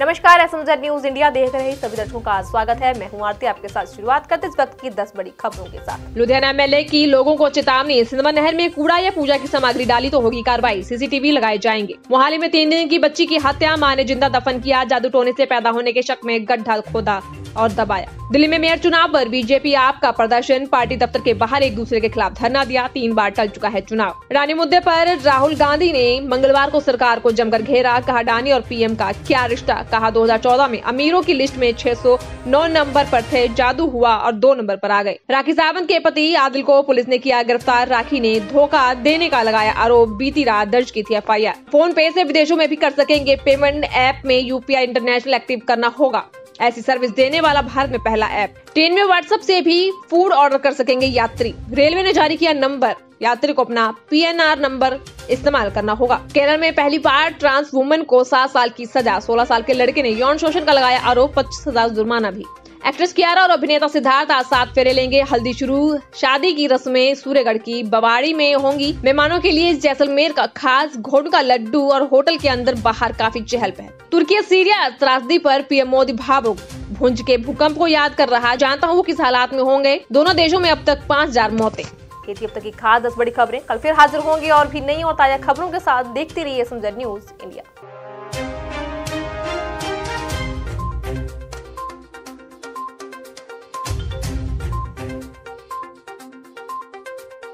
नमस्कार एसएमजेड news India देख रहे सभी दर्शकों का स्वागत है। मैं हूँ आरती, आपके साथ शुरुआत करते इस वक्त की 10 बड़ी खबरों के साथ। लुधियाना एमएलए की लोगों को चेतावनी, सिनेमा नहर में कूड़ा या पूजा की सामग्री डाली तो होगी कार्रवाई, सीसीटीवी लगाए जाएँगे। मोहाली में तीन दिन की बच्ची की हत्या, माँ ने ज़िंदा दफन किया, जादू टोने ऐसी पैदा होने के शक में गड्ढा खोदा। और दबाया। दिल्ली में मेयर चुनाव पर बीजेपी आप का प्रदर्शन। पार्टी दफ्तर के बाहर एक दूसरे के खिलाफ धरना दिया। तीन बार टल चुका है चुनाव। रानी मुद्दे पर राहुल गांधी ने मंगलवार को सरकार को जमकर घेरा। कहा डानी और पीएम का क्या रिश्ता? कहा 2014 में अमीरों की लिस्ट में 609 नंबर पर थे। जादू हुआ और दो नंबर पर आ गए। राखी सावंत के पति आदिल को पुलिस ने किया गिरफ़्तार। राखी ने धोखा देने का लगाया आरोप। बीती रात दर्ज की थी एफआईआर। फ़ोन पे ऐसी विदेशों में भी कर सकेंगे पेमेंट ऐप में यूपीआई इंटरनेशनल एक्टिव करना होगा। ऐसी सर्विस देने वाला भारत में पहला ऐप। ट्रेन में व्हाट्सएप से भी फ़ूड ऑर्डर कर सकेंगे यात्री। रेलवे ने जारी किया नंबर। यात्री को अपना पीएनआर नंबर इस्तेमाल करना होगा। केरल में पहली बार ट्रांस वुमेन को सात साल की सजा। सोलह साल के लड़के ने यौन शोषण का लगाया आरोप। पच्चीस हज़ार जुर्माना भी। एक्ट्रेस कियारा और अभिनेता सिद्धार्थ आज सात फेरे लेंगे। हल्दी शुरू, शादी की रस्में सूर्यगढ़ की बवाड़ी में होंगी। मेहमानों के लिए जैसलमेर का खास घोड़ का लड्डू और होटल के अंदर बाहर काफ़ी चहल पहल। तुर्की सीरिया त्रासदी पर पीएम मोदी भावुक। भुंज के भूकंप को याद कर रहा, जानता हूँ किस हालात में होंगे। दोनों देशों में अब तक पाँच हज़ार मौतें। ये थी अब तक की खास दस बड़ी खबरें। कल फिर हाजिर होंगे और भी नई और ताज़ा खबरों के साथ देखते रहिए एसएमजेड न्यूज़ इंडिया।